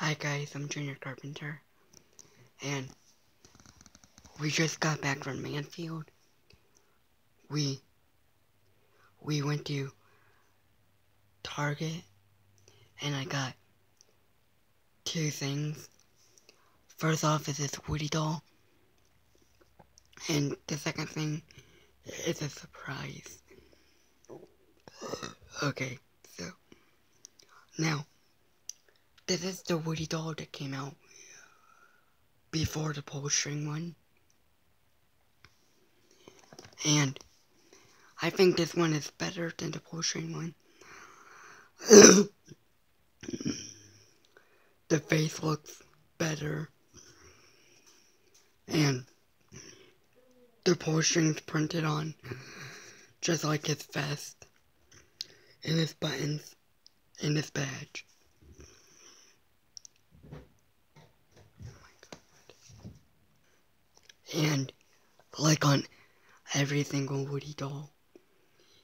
Hi guys, I'm Junior Carpenter, and we just got back from Manfield. We we went to Target, and I got two things. First off is this Woody doll, and the second thing is a surprise. Okay, so now this is the Woody doll that came out before the pull string one. And I think this one is better than the pull string one. the face looks better. And the pull string's printed on just like his vest and his buttons and his badge. And like on every single Woody doll,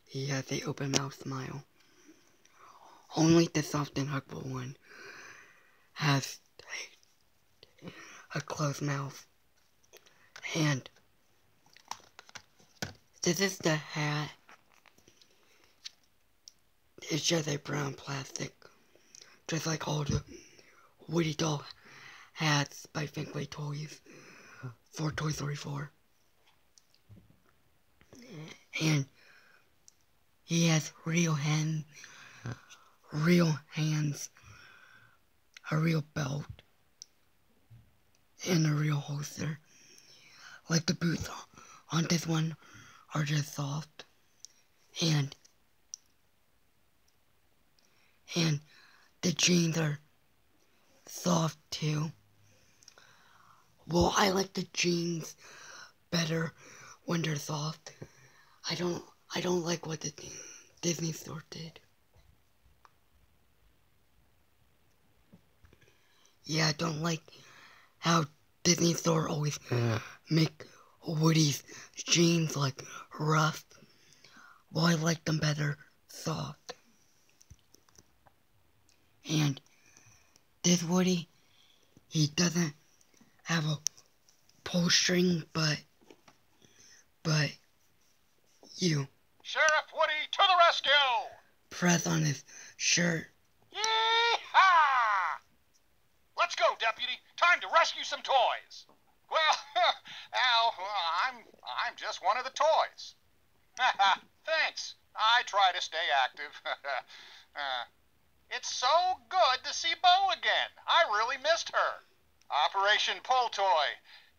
he has a open mouth smile. Only the soft and huggable one has a, closed mouth. And this is the hat. It's just a brown plastic. Just like all the Woody doll hats by Thinkway Toys for Toy Story 4. And he has real hands, real hands, a real belt, and a real holster. Like the boots on this one are just soft. And and the jeans are soft too. Well, I like the jeans better when they're soft. I don't I don't like what the Disney store did. Yeah, I don't like how Disney store always make Woody's jeans like rough. Well, I like them better soft. And this Woody, he doesn't have a pull string, but, but, you. Sheriff Woody to the rescue! Press on his shirt. Yee-haw! Let's go, deputy. Time to rescue some toys. Well, Al, I'm I'm just one of the toys. Thanks. I try to stay active. uh, it's so good to see Bo again. I really missed her. Operation Pull Toy.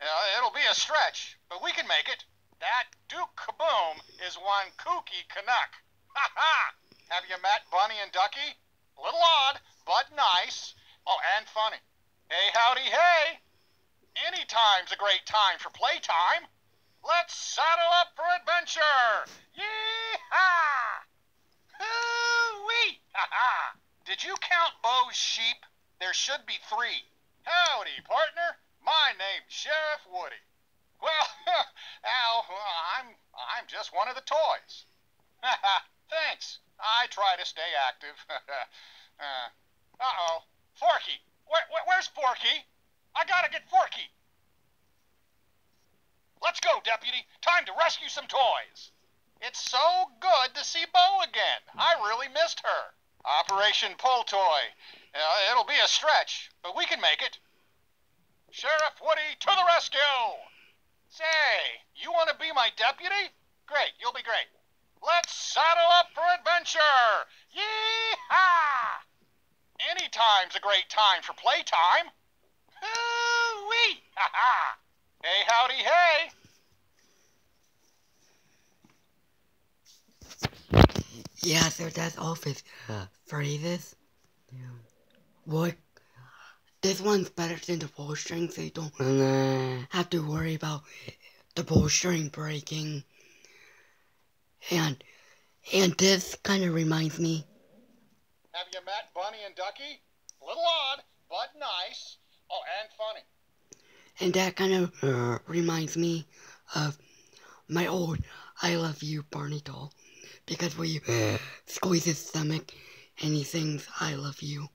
Uh, it'll be a stretch, but we can make it. That Duke Kaboom is one kooky Canuck. Ha ha! Have you met Bunny and Ducky? A little odd, but nice. Oh, and funny. Hey, howdy, hey! Anytime's a great time for playtime. Let's saddle up for adventure! Yee-haw! Hoo-wee! Ha-ha! Did you count Bo's sheep? There should be three. Howdy, partner. My name's Sheriff Woody. Well, Al, I'm I'm just one of the toys. Thanks. I try to stay active. uh oh, Forky. Where, where, where's Forky? I gotta get Forky. Let's go, deputy. Time to rescue some toys. It's so good to see Bo again. I really missed her. Operation Pull Toy. Uh, it'll be a stretch, but we can make it. Sheriff Woody to the rescue! Say, you want to be my deputy? Great, you'll be great. Let's saddle up for adventure! Yee-haw! Anytime's a great time for playtime. Hoo-wee! Ha-ha! Hey, howdy, hey! Yeah, so that's all his phrases. What? This one's better than the pull string, so you don't mm-hmm. have to worry about the pull string breaking. And and this kind of reminds me. Have you met Bunny and Ducky? A little odd, but nice. Oh, and funny. And that kind of uh, reminds me of my old I Love You Barney doll. Because we you squeeze his stomach and he sings I Love You.